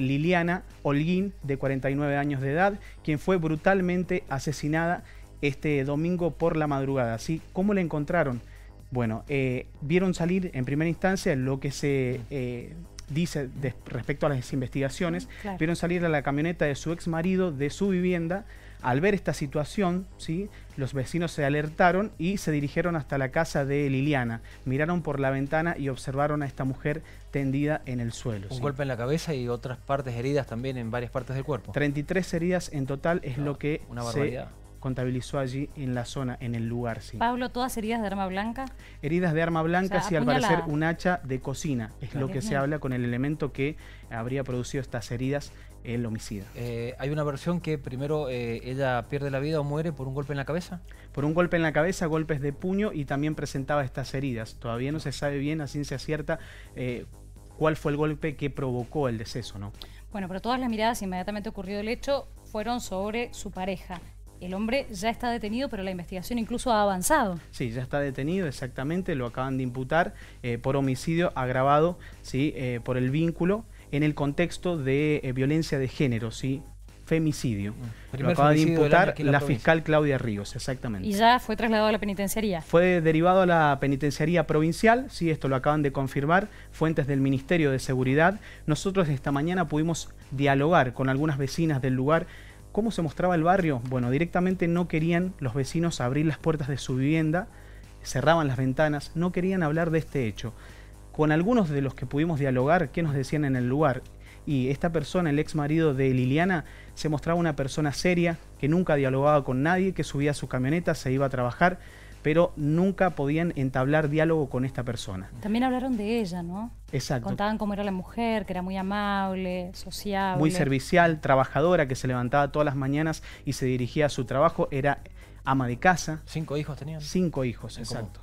Liliana Holguín, de 49 años de edad, quien fue brutalmente asesinada este domingo por la madrugada. ¿sí? ¿Cómo la encontraron? Bueno, eh, vieron salir en primera instancia lo que se eh, dice respecto a las investigaciones, vieron salir a la camioneta de su ex marido de su vivienda. Al ver esta situación, ¿sí? los vecinos se alertaron y se dirigieron hasta la casa de Liliana. Miraron por la ventana y observaron a esta mujer tendida en el suelo. Un golpe en la cabeza y otras partes heridas también en varias partes del cuerpo. 33 heridas en total es lo que una barbaridad contabilizó allí en la zona, en el lugar. Sí. Pablo, ¿todas heridas de arma blanca? Heridas de arma blanca, sí, al parecer un hacha de cocina. Es lo que se habla con el elemento que habría producido estas heridas el homicida. Eh, ¿Hay una versión que primero eh, ella pierde la vida o muere por un golpe en la cabeza? Por un golpe en la cabeza, golpes de puño y también presentaba estas heridas. Todavía no se sabe bien a ciencia cierta eh, cuál fue el golpe que provocó el deceso, ¿no? Bueno, pero todas las miradas inmediatamente ocurrido el hecho fueron sobre su pareja. El hombre ya está detenido, pero la investigación incluso ha avanzado. Sí, ya está detenido, exactamente, lo acaban de imputar eh, por homicidio agravado, ¿sí? Eh, por el vínculo en el contexto de eh, violencia de género, ¿sí? femicidio. Mm. lo acaba de imputar la, fiscal Claudia Ríos, exactamente. ¿Y ya fue trasladado a la penitenciaría? Fue derivado a la penitenciaría provincial, sí, esto lo acaban de confirmar fuentes del Ministerio de Seguridad. Nosotros esta mañana pudimos dialogar con algunas vecinas del lugar ¿Cómo se mostraba el barrio? Bueno, directamente no querían los vecinos abrir las puertas de su vivienda, cerraban las ventanas, no querían hablar de este hecho. Con algunos de los que pudimos dialogar, ¿qué nos decían en el lugar? Y esta persona, el ex marido de Liliana, se mostraba una persona seria, que nunca dialogaba con nadie, que subía a su camioneta, se iba a trabajar, pero nunca podían entablar diálogo con esta persona. También hablaron de ella, ¿no? Exacto. Contaban cómo era la mujer, que era muy amable, sociable. Muy servicial, trabajadora, que se levantaba todas las mañanas y se dirigía a su trabajo, era ama de casa. ¿Cinco hijos tenían? Cinco hijos, exacto.